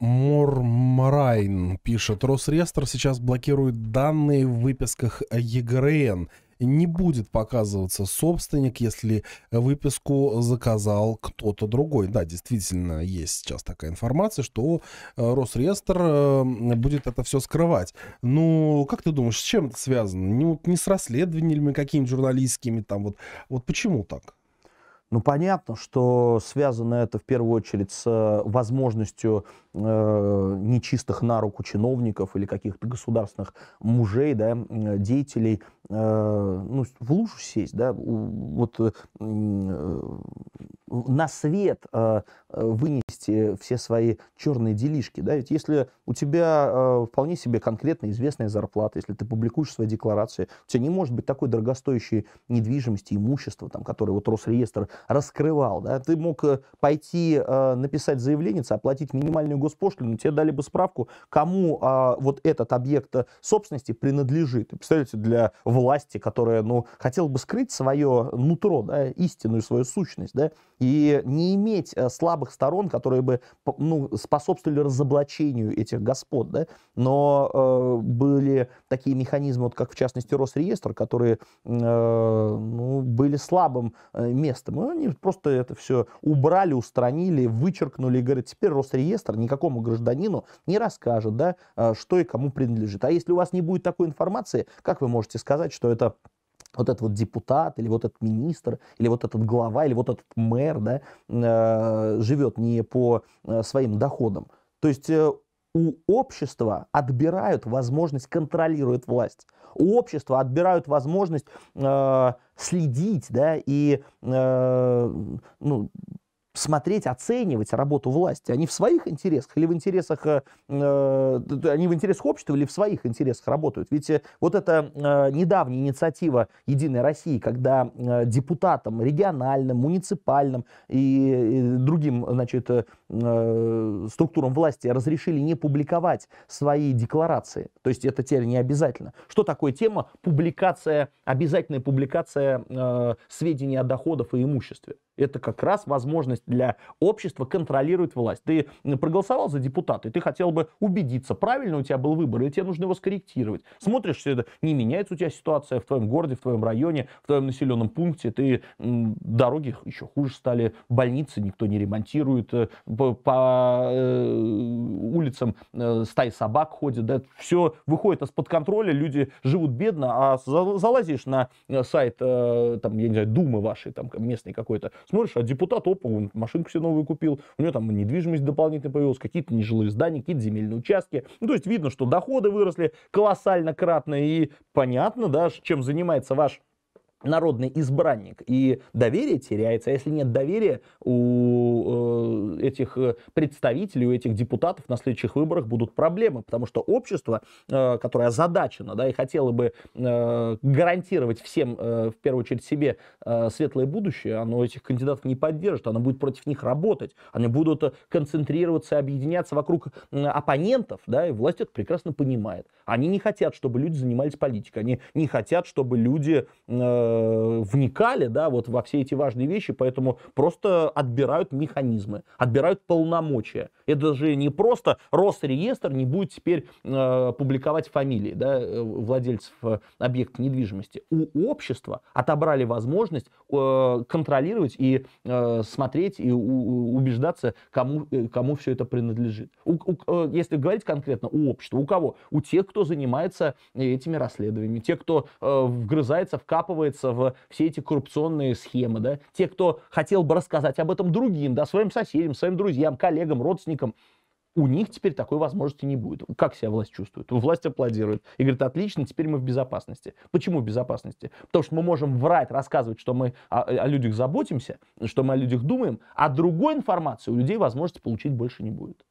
Мормарайн пишет, Росреестр сейчас блокирует данные в выписках ЕГРН. Не будет показываться собственник, если выписку заказал кто-то другой. Да, действительно, есть сейчас такая информация, что э, Росреестр э, будет это все скрывать. Ну, как ты думаешь, с чем это связано? Не, не с расследованиями какими-то журналистскими там вот. Вот почему так? Ну, понятно, что связано это в первую очередь с э, возможностью э, нечистых на руку чиновников или каких-то государственных мужей, да, деятелей э, ну, в лужу сесть, да, вот э, на свет э, вынести все свои черные делишки. Да? Ведь если у тебя э, вполне себе конкретно известная зарплата, если ты публикуешь свои декларации, у тебя не может быть такой дорогостоящей недвижимости, имущества, там, которое вот Росреестр раскрывал. Да? Ты мог э, пойти э, написать заявление, оплатить минимальную госпошлину, тебе дали бы справку, кому э, вот этот объект собственности принадлежит. Представляете, для власти, которая ну, хотела бы скрыть свое нутро, да, истинную свою сущность, да, и не иметь э, слабых сторон, которые бы ну, способствовали разоблачению этих господ, да, но э, были такие механизмы, вот как в частности Росреестр, которые э, ну, были слабым э, местом, и они просто это все убрали, устранили, вычеркнули и говорят, теперь Росреестр никакому гражданину не расскажет, да, э, что и кому принадлежит. А если у вас не будет такой информации, как вы можете сказать, что это вот этот вот депутат, или вот этот министр, или вот этот глава, или вот этот мэр, да, э, живет не по э, своим доходам. То есть э, у общества отбирают возможность контролировать власть. У общества отбирают возможность э, следить, да, и э, ну, смотреть, оценивать работу власти. Они в своих интересах или в интересах, э, э, они в интересах общества или в своих интересах работают. Ведь э, вот эта э, недавняя инициатива «Единой России», когда э, депутатам региональным, муниципальным и, и другим значит, э, структурам власти разрешили не публиковать свои декларации, то есть это теперь не обязательно. Что такое тема публикация, обязательная публикация э, сведений о доходах и имуществе? Это как раз возможность для общества контролировать власть. Ты проголосовал за депутата, и ты хотел бы убедиться, правильно у тебя был выбор, или тебе нужно его скорректировать. Смотришь, все это, не меняется у тебя ситуация в твоем городе, в твоем районе, в твоем населенном пункте, ты дороги еще хуже стали, больницы никто не ремонтирует, э, по, по э, улицам э, стаи собак ходят, да, все выходит из-под контроля, люди живут бедно, а залазишь на э, сайт, э, там, я не знаю, Думы вашей, там, местной какой-то, смотришь, а депутат, опа, он машинку себе новую купил, у него там недвижимость дополнительно появилась, какие-то нежилые здания, какие-то земельные участки. Ну, то есть видно, что доходы выросли колоссально кратно, и понятно, да, чем занимается ваш народный избранник, и доверие теряется. А если нет доверия у э, этих э, представителей, у этих депутатов на следующих выборах будут проблемы, потому что общество, э, которое озадачено, да, и хотело бы гарантировать всем, в первую очередь себе, светлое будущее, оно этих кандидатов не поддержит, оно будет против них работать, они будут концентрироваться, объединяться вокруг оппонентов, да, и власть это прекрасно понимает. Они не хотят, чтобы люди занимались политикой, они не хотят, чтобы люди э, вникали, да, вот во все эти важные вещи, поэтому просто отбирают механизмы, отбирают полномочия. Это же не просто Росреестр не будет теперь э, публиковать фамилии да, э, владельцев э, объекта недвижимости. У общества отобрали возможность э, контролировать и э, смотреть и у, убеждаться, кому, э, кому все это принадлежит. У, у, если говорить конкретно у общества, у кого? У тех, кто занимается этими расследованиями, те, кто э, вгрызается, вкапывается ввязывается в все эти коррупционные схемы, да, те, кто хотел бы рассказать об этом другим, да, своим соседям, своим друзьям, коллегам, родственникам, у них теперь такой возможности не будет. Как себя власть чувствует? Власть аплодирует и говорит, отлично, теперь мы в безопасности. Почему в безопасности? Потому что мы можем врать, рассказывать, что мы о, о людях заботимся, что мы о людях думаем, а другой информации у людей возможности получить больше не будет.